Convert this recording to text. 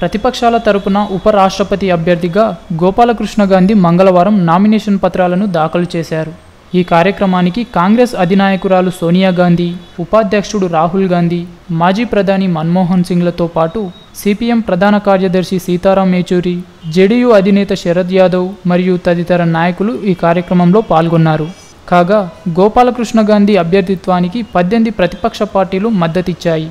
ప్రతిపక్షాల తరపున ఉపరాష్ట్రపతి అభ్యర్థిగా గోపాలకృష్ణ గాంధీ మంగళవారం నామినేషన్ పత్రాలను దాఖలు చేశారు. ఈ కార్యక్రమానికి కాంగ్రెస్ అధినాయకురాలు సోనియా గాంధీ ఉపాధ్యక్షుడు రాహుల్ గాంధీ మాజీ ప్రధాని మన్మోహన్ సింగ్లతో పాటు సిపిఎం ప్రధాన కార్యదర్శి సీతారాం యేచూరి జేడీయూ అధినేత శరద్ యాదవ్ మరియు తదితర నాయకులు ఈ కార్యక్రమంలో పాల్గొన్నారు. కాగా గోపాలకృష్ణ గాంధీ అభ్యర్థిత్వానికి పద్దెనిమిది ప్రతిపక్ష పార్టీలు మద్దతిచ్చాయి.